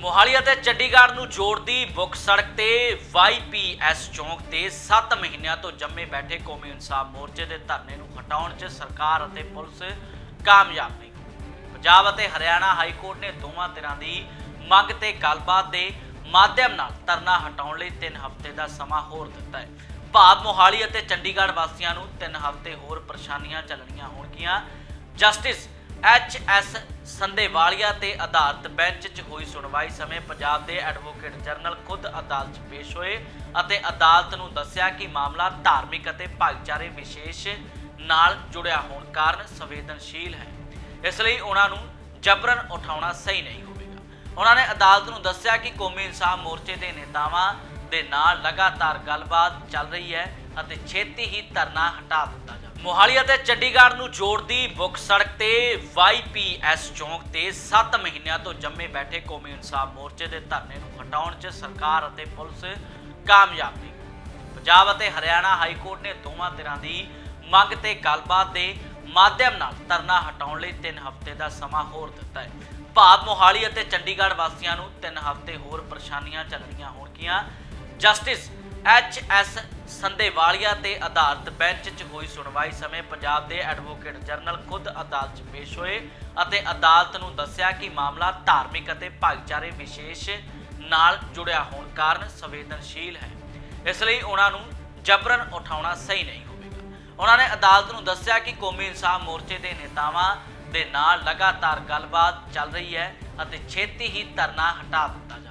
ਮੋਹਾਲੀ ਅਤੇ ਚੰਡੀਗੜ੍ਹ ਨੂੰ ਜੋੜਦੀ ਮੁੱਖ ਸੜਕ ਤੇ ਵਾਈਪੀਐਸ ਚੌਂਕ ਤੇ 7 ਮਹੀਨਿਆਂ ਤੋਂ ਜੰਮੇ ਬੈਠੇ ਕੌਮੀ ਇਨਸਾਫ ਮੋਰਚੇ ਦੇ ਧਰਨੇ ਨੂੰ ਹਟਾਉਣ 'ਚ ਸਰਕਾਰ ਅਤੇ ਪੁਲਿਸ ਕਾਮਯਾਬ ਨਹੀਂ ਪੰਜਾਬ ਅਤੇ ਹਰਿਆਣਾ ਹਾਈ ਕੋਰਟ ਨੇ ਦੋਵਾਂ ਧਿਰਾਂ ਦੀ ਮੰਗ ਤੇ ਗੱਲਬਾਤ ਦੇ ਮਾਧਿਅਮ ਨਾਲ ਧਰਨਾ ਹਟਾਉਣ ਲਈ 3 ਹਫ਼ਤੇ ਦਾ ਸਮਾਂ ਹੋਰ ਦਿੱਤਾ ਹੈ। ਭਾਵ ਮੋਹਾਲੀ ਅਤੇ ਚੰਡੀਗੜ੍ਹ ਵਾਸੀਆਂ ਨੂੰ 3 ਹਫ਼ਤੇ ਹੋਰ ਪਰੇਸ਼ਾਨੀਆਂ ਚੱਲਣੀਆਂ ਹੋਣਗੀਆਂ। ਜਸਟਿਸ ਐਚ ਐਸ ਸੰਦੇਵਾਲੀਆ ਤੇ ਅਦਾਲਤ ਬੈਂਚ 'ਚ ਹੋਈ ਸੁਣਵਾਈ ਸਮੇਂ ਪੰਜਾਬ ਦੇ ਐਡਵੋਕੇਟ ਜਨਰਲ ਖੁਦ ਅਦਾਲਤ 'ਚ ਪੇਸ਼ ਹੋਏ ਅਤੇ ਅਦਾਲਤ ਨੂੰ ਦੱਸਿਆ ਕਿ ਮਾਮਲਾ ਧਾਰਮਿਕ ਅਤੇ ਭਾਈਚਾਰੇ ਵਿਸ਼ੇਸ਼ ਨਾਲ ਜੁੜਿਆ ਹੋਣ ਕਾਰਨ ਸੰਵੇਦਨਸ਼ੀਲ ਹੈ। ਇਸ ਲਈ ਉਹਨਾਂ ਨੂੰ ਜਬਰਨ ਉਠਾਉਣਾ ਸਹੀ ਨਹੀਂ ਹੋਵੇਗਾ ਉਹਨਾਂ ਨੇ ਅਦਾਲਤ ਨੂੰ ਦੱਸਿਆ ਕਿ ਕੌਮੀ ਇਨਸਾਫ ਮੋਰਚੇ ਦੇ ਨੇਤਾਵਾਂ ਦੇ ਨਾਲ ਲਗਾਤਾਰ ਗੱਲਬਾਤ ਚੱਲ ਰਹੀ ਹੈ ਅਤੇ ਛੇਤੀ ਹੀ ਧਰਨਾ ਹਟਾ ਦਿੱਤਾ ਜਾਵੇ। ਮੋਹਾਲੀ ਅਤੇ ਚੰਡੀਗੜ੍ਹ ਨੂੰ ਜੋੜਦੀ ਮੁੱਖ ਸੜਕ ਤੇ ਵਾਈਪੀਐਸ ਚੌਂਕ ਤੇ 7 ਮਹੀਨਿਆਂ ਤੋਂ ਜੰਮੇ ਬੈਠੇ ਕੌਮੀ ਇਨਸਾਫ ਮੋਰਚੇ ਦੇ ਧਰਨੇ ਨੂੰ ਹਟਾਉਣ 'ਚ ਸਰਕਾਰ ਅਤੇ ਪੁਲਿਸ ਕਾਮਯਾਬ ਨਹੀਂ ਪੰਜਾਬ ਅਤੇ ਹਰਿਆਣਾ ਹਾਈ ਕੋਰਟ ਨੇ ਦੋਵਾਂ ਧਿਰਾਂ ਦੀ ਮੰਗ ਤੇ ਗੱਲਬਾਤ ਦੇ ਮਾਧਿਅਮ ਨਾਲ ਧਰਨਾ ਹਟਾਉਣ ਲਈ 3 ਹਫ਼ਤੇ ਦਾ ਸਮਾਂ ਹੋਰ ਦਿੱਤਾ ਹੈ। ਭਾਵ ਮੋਹਾਲੀ ਅਤੇ ਚੰਡੀਗੜ੍ਹ ਵਾਸੀਆਂ ਨੂੰ 3 ਹਫ਼ਤੇ ਹੋਰ ਪਰੇਸ਼ਾਨੀਆਂ ਚੱਲਣੀਆਂ ਹੋਣਗੀਆਂ। ਜਸਟਿਸ ਐਚ ਐਸ ਸੰਦੇਵਾਲੀਆ ਤੇ ਅਧਾਰਤ ਬੈਂਚ 'ਚ ਹੋਈ ਸੁਣਵਾਈ ਸਮੇਂ ਪੰਜਾਬ ਦੇ ਐਡਵੋਕੇਟ ਜਨਰਲ ਖੁਦ ਅਦਾਲਤ 'ਚ ਪੇਸ਼ ਹੋਏ ਅਤੇ ਅਦਾਲਤ ਨੂੰ ਦੱਸਿਆ ਕਿ ਮਾਮਲਾ ਧਾਰਮਿਕ ਅਤੇ ਭਾਈਚਾਰੇ ਵਿਸ਼ੇਸ਼ ਨਾਲ ਜੁੜਿਆ ਹੋਣ ਕਾਰਨ ਸੰਵੇਦਨਸ਼ੀਲ ਹੈ। ਇਸ ਲਈ ਉਹਨਾਂ ਨੂੰ ਜਬਰਨ ਉਠਾਉਣਾ ਸਹੀ ਨਹੀਂ ਹੋਵੇ। ਉਹਨਾਂ ਨੇ ਅਦਾਲਤ ਨੂੰ ਦੱਸਿਆ ਕਿ ਕੌਮੀ ਇਨਸਾਫ ਮੋਰਚੇ ਦੇ ਨੇਤਾਵਾਂ ਦੇ ਨਾਲ ਲਗਾਤਾਰ ਗੱਲਬਾਤ ਚੱਲ ਰਹੀ ਹੈ ਅਤੇ ਛੇਤੀ ਹੀ ਧਰਨਾ ਹਟਾ ਦਿੱਤਾ ਜਾਵੇ